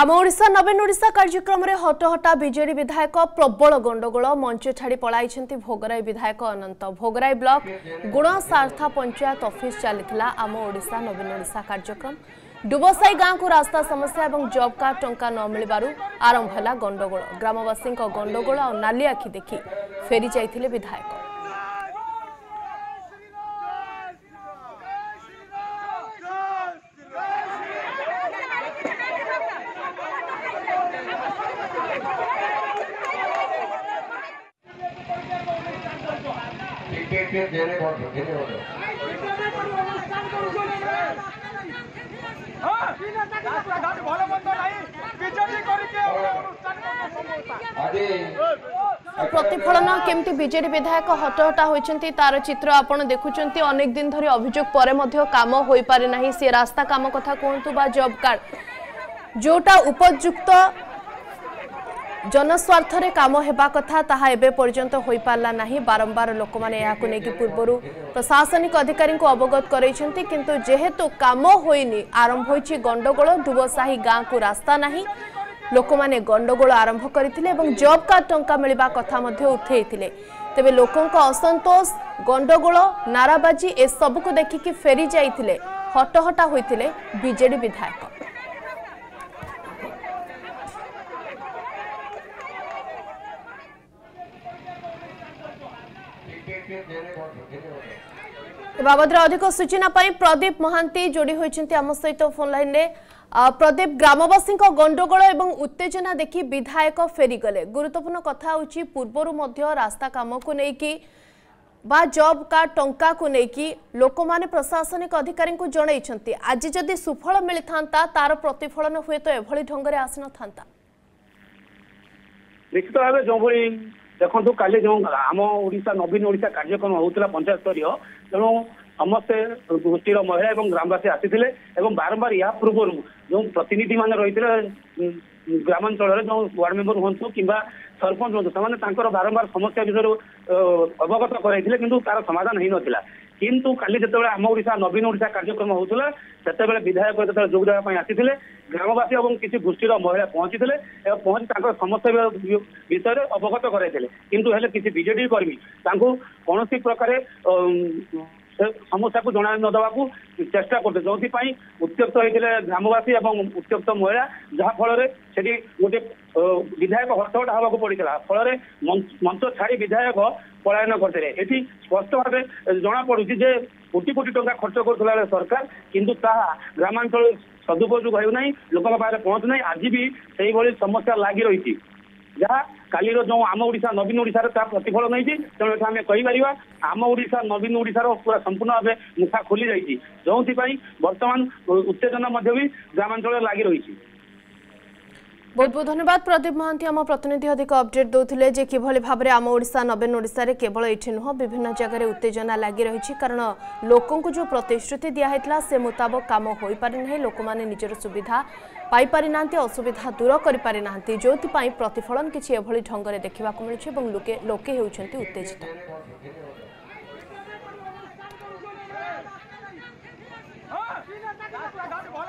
আম ওড়শা নবীন ওড়শা কার্যক্রমে হটহটা বিজেডি বিধায়ক প্রবল গণ্ডগোল মঞ্চ ছাড়ি পলাই ভোগরাই বিধায়ক অনন্ত ভোগরাই ব্লক গুণসার্থা পঞ্চায়েত অফিস চাল আম ওড়শা নবীন ওড়শা কার্যক্রম ডুবসাই গাঁকু রাস্তা সমস্যা এবং জব কার্ড টঙ্কা ন মিলবার আরম্ভ হল গণ্ডগোল গ্রামবাসী গণ্ডগোল আর নালি আখি দেখি ফেরি যাই বিধায়ক দেখে জেরে বসে ঘেরে হলো প্রতিফলন কেমতি বিজেডি বিধায়ক হতহটা হয়েছেন তার চিত্র আপনার দেখুছেন অনেক দিন ধরে অভিযোগ পরে মধ্যে কাম হয়ে পে না সে রাস্তা কাম কথা কুহতু বা জব কার্ড যেটা উপযুক্ত জনস্বার্থরে কাম হওয়া কথা তাহা এবে পর্যন্ত হয়ে পারা না বারম্বার লোক মানে একে পূর্বর প্রশাসনিক অধিকারী অবগত করাইছেন কিন্তু যেহেতু কাম হয়নি আরম্ভ হয়েছে গণ্ডগোল ডুবসাহি গাঁকু রাস্তা না লোক মানে গণ্ডগোল আরম্ভ করে এবং জব কার্ড টঙ্কা মিলবা কথা উঠাই তেবে লোক অসন্তোষ গণ্ডগোল নারাবাজি এসবুক দেখি ফেরি যাই হটহটা হয়েছে বিজেডি বিধায়ক ଏ ବାବଦରେ ଅଧିକ ସୂଚନା ପାଇଁ ପ୍ରଦୀପ ମହାନ୍ତି ଯୋଡ଼ି ହୋଇଛନ୍ତି ଆମ ସହିତ ଫୋନ୍ ଲାଇନ୍ରେ ପ୍ରଦୀପ ଗ୍ରାମବାସୀଙ୍କ ଗଣ୍ଡଗୋଳ ଏବଂ ଉତ୍ତେଜନା ଦେଖି ବିଧାୟକ ଫେରିଗଲେ ଗୁରୁତ୍ୱପୂର୍ଣ୍ଣ କଥା ହେଉଛି ପୂର୍ବରୁ ମଧ୍ୟ ରାସ୍ତା କାମକୁ ନେଇକି বা জব কার্ড টঙ্কাকু নেইকি লোকমানে প্রশাসনিক অধিকারীଙ୍କୁ জଣାইଛନ୍ତି আজি যদি সুফল মিলিথান্তা তার প্রতিফলন হুয়েত এভଳି ঢঙ্গরে আসিনথান্তা নিশ্চিত ভাবে যেভাবে ଦେଖନ୍ତୁ କାଲି ଯେଉଁ ଆମ ଓଡ଼ିଶା ନବୀନ ଓଡ଼ିଶା କାର୍ଯ୍ୟକ୍ରମ ହେଉଥିଲା ପଞ୍ଚାୟତ ସ୍ତରୀୟ ତେଣୁ ସମସ୍ତେ ଗୋଷ୍ଠୀର ମହିଳା ଏବଂ ଗ୍ରାମବାସୀ ଆସିଥିଲେ ଏବଂ ବାରମ୍ବାର ଏହା ପୂର୍ବରୁ ଯେଉଁ ପ୍ରତିନିଧିମାନେ ରହିଥିଲେ ଗ୍ରାମାଞ୍ଚଳରେ ଯେଉଁ ୱାର୍ଡ ମେମ୍ବର ହୁଅନ୍ତୁ କିମ୍ବା ସରପଞ୍ଚ ହୁଅନ୍ତୁ ସେମାନେ ତାଙ୍କର ବାରମ୍ବାର ସମସ୍ୟା ବିଷୟରେ ଅବଗତ କରାଇଥିଲେ କିନ୍ତୁ ତାର ସମାଧାନ ହେଇନଥିଲା কিন্তু কালি যেতবে আম ওড়িশা নবীন ওড়িশা কার্যক্রম হোলা সেতবে বিধায়ক যেতবে যোগ দেওয়া আসিলে গ্রামবাসী এবং কিছু গোষ্ঠীর মহিলা পৌঁছিলে এবং পৌঁছি তাঁর সমস্ত বিষয়ে অবগত করাইলে কিন্তু হলে কিছু বিজেডি কর্মী তাঁকু কোণী প্রকারে ସମସ୍ୟାକୁ ଜଣାଇ ନ ଦେବାକୁ ଚେଷ୍ଟା କରୁଥିଲେ ଯୋଉଥିପାଇଁ ଉତ୍ତ୍ୟକ୍ତ ହେଇଥିଲେ ଗ୍ରାମବାସୀ ଏବଂ ଉତ୍ତ୍ୟକ୍ତ ମହିଳା ଯାହାଫଳରେ ସେଠି ଗୋଟେ ବିଧାୟକ ହଟହଟ ହେବାକୁ ପଡିଥିଲା ଫଳରେ ମଞ୍ଚ ଛାଡି ବିଧାୟକ ପଳାୟନ କରିଥିଲେ ଏଠି ସ୍ପଷ୍ଟ ଭାବେ ଜଣାପଡୁଛି ଯେ କୋଟି କୋଟି ଟଙ୍କା ଖର୍ଚ୍ଚ କରୁଥିଲା ବେଳେ ସରକାର କିନ୍ତୁ ତାହା ଗ୍ରାମାଞ୍ଚଳ ସଦୁପଯୋଗ ହେଉନାହିଁ ଲୋକଙ୍କ ପାଖରେ ପହଞ୍ଚୁନାହିଁ ଆଜି ବି ସେଇଭଳି ସମସ୍ୟା ଲାଗି ରହିଛି ଯାହା କାଲିର ଯୋଉ ଆମ ଓଡ଼ିଶା ନବୀନ ଓଡ଼ିଶାର ତାହା ପ୍ରତିଫଳନ ହେଇଛି ତେଣୁ ଏଠି ଆମେ କହିପାରିବା ଆମ ଓଡ଼ିଶା ନବୀନ ଓଡ଼ିଶାର ପୁରା ସମ୍ପୂର୍ଣ୍ଣ ଭାବେ ମୁଖା ଖୋଲି ଯାଇଛି ଯେଉଁଥିପାଇଁ ବର୍ତ୍ତମାନ ଉତ୍ତେଜନା ମଧ୍ୟ ବି ଗ୍ରାମାଞ୍ଚଳରେ ଲାଗି ରହିଛି ବହୁତ ବହୁତ ଧନ୍ୟବାଦ ପ୍ରଦୀପ ମହାନ୍ତି ଆମ ପ୍ରତିନିଧି ଅଧିକ ଅପଡେଟ୍ ଦେଉଥିଲେ ଯେ କିଭଳି ଭାବରେ ଆମ ଓଡ଼ିଶା ନବେନ ଓଡ଼ିଶାରେ କେବଳ ଏଠି ନୁହଁ ବିଭିନ୍ନ ଜାଗାରେ ଉତ୍ତେଜନା ଲାଗି ରହିଛି କାରଣ ଲୋକଙ୍କୁ ଯେଉଁ ପ୍ରତିଶ୍ରୁତି ଦିଆହେଇଥିଲା ସେ ମୁତାବକ କାମ ହୋଇପାରିନାହିଁ ଲୋକମାନେ ନିଜର ସୁବିଧା ପାଇପାରିନାହାନ୍ତି ଅସୁବିଧା ଦୂର କରିପାରିନାହାନ୍ତି ଯେଉଁଥିପାଇଁ ପ୍ରତିଫଳନ କିଛି ଏଭଳି ଢଙ୍ଗରେ ଦେଖିବାକୁ ମିଳୁଛି ଏବଂ ଲୋକେ ଲୋକେ ହେଉଛନ୍ତି ଉତ୍ତେଜିତ ଭଲ